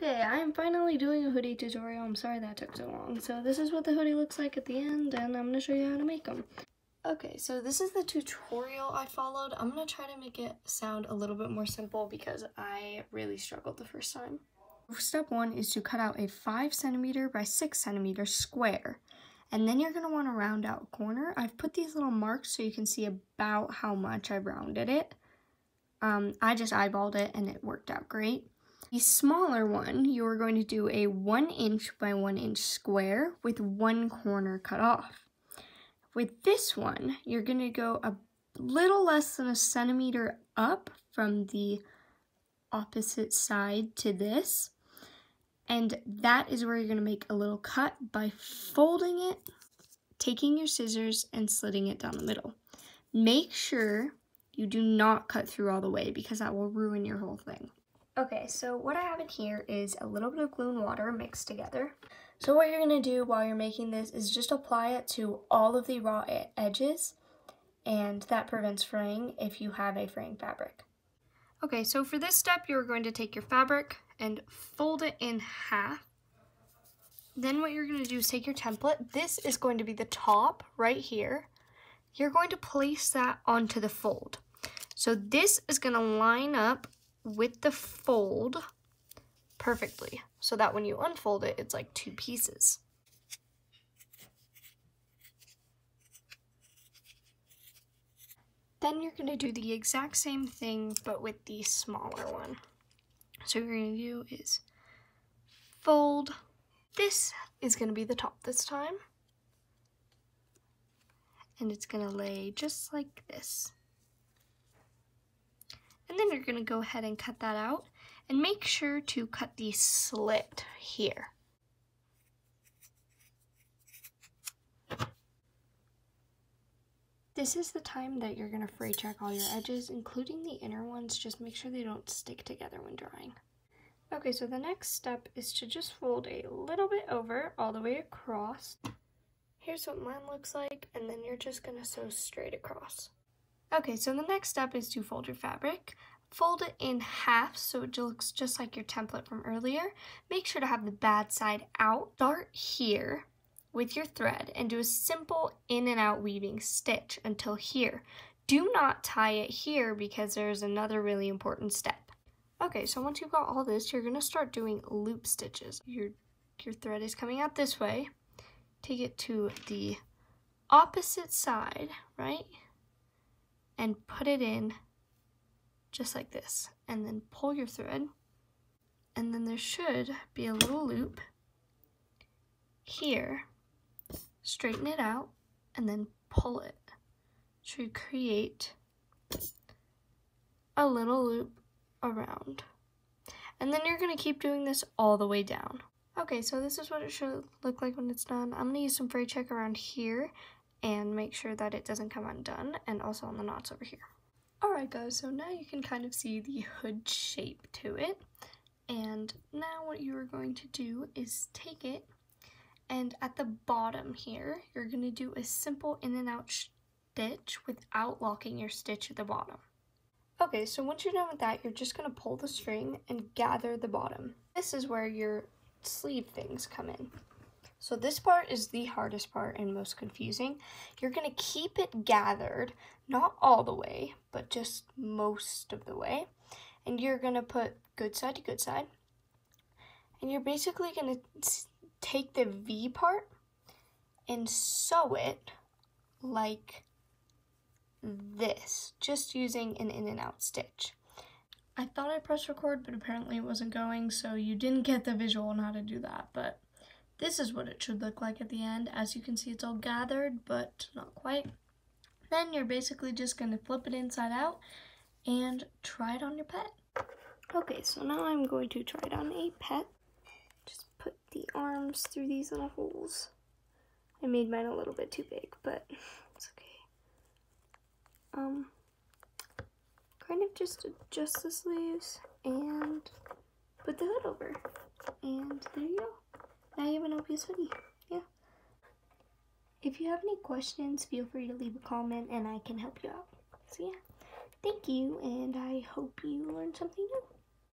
Okay, I am finally doing a hoodie tutorial. I'm sorry that took so long. So this is what the hoodie looks like at the end and I'm going to show you how to make them. Okay, so this is the tutorial I followed. I'm going to try to make it sound a little bit more simple because I really struggled the first time. Step one is to cut out a 5 centimeter by 6 centimeter square. And then you're going to want to round out a corner. I've put these little marks so you can see about how much I've rounded it. Um, I just eyeballed it and it worked out great. The smaller one, you are going to do a one inch by one inch square with one corner cut off. With this one, you're going to go a little less than a centimeter up from the opposite side to this. And that is where you're going to make a little cut by folding it, taking your scissors, and slitting it down the middle. Make sure you do not cut through all the way because that will ruin your whole thing. Okay, so what I have in here is a little bit of glue and water mixed together. So what you're going to do while you're making this is just apply it to all of the raw edges and that prevents fraying if you have a fraying fabric. Okay, so for this step you're going to take your fabric and fold it in half. Then what you're going to do is take your template. This is going to be the top right here. You're going to place that onto the fold. So this is going to line up with the fold perfectly so that when you unfold it, it's like two pieces. Then you're going to do the exact same thing, but with the smaller one. So what you're going to do is fold. This is going to be the top this time. And it's going to lay just like this. And then you're going to go ahead and cut that out. And make sure to cut the slit here. This is the time that you're going to fray check all your edges, including the inner ones. Just make sure they don't stick together when drying. Okay, so the next step is to just fold a little bit over all the way across. Here's what mine looks like, and then you're just going to sew straight across. Okay, so the next step is to fold your fabric. Fold it in half so it looks just like your template from earlier. Make sure to have the bad side out. Start here with your thread and do a simple in and out weaving stitch until here. Do not tie it here because there's another really important step. Okay, so once you've got all this, you're gonna start doing loop stitches. Your, your thread is coming out this way. Take it to the opposite side, right? And put it in just like this and then pull your thread. And then there should be a little loop here. Straighten it out and then pull it to create a little loop around. And then you're going to keep doing this all the way down. Okay so this is what it should look like when it's done. I'm going to use some fray check around here and make sure that it doesn't come undone and also on the knots over here. Alright guys, so now you can kind of see the hood shape to it. And now what you are going to do is take it and at the bottom here, you're going to do a simple in and out stitch without locking your stitch at the bottom. Okay, so once you're done with that, you're just going to pull the string and gather the bottom. This is where your sleeve things come in. So this part is the hardest part and most confusing. You're going to keep it gathered, not all the way, but just most of the way. And you're going to put good side to good side. And you're basically going to take the V part and sew it like this, just using an in and out stitch. I thought I pressed record, but apparently it wasn't going, so you didn't get the visual on how to do that, but this is what it should look like at the end. As you can see, it's all gathered, but not quite. Then you're basically just going to flip it inside out and try it on your pet. Okay, so now I'm going to try it on a pet. Just put the arms through these little holes. I made mine a little bit too big, but it's okay. Um, kind of just adjust the sleeves and put the hood over. And there you go. You have an LPS hoodie. Yeah. If you have any questions, feel free to leave a comment and I can help you out. So yeah, thank you and I hope you learned something new.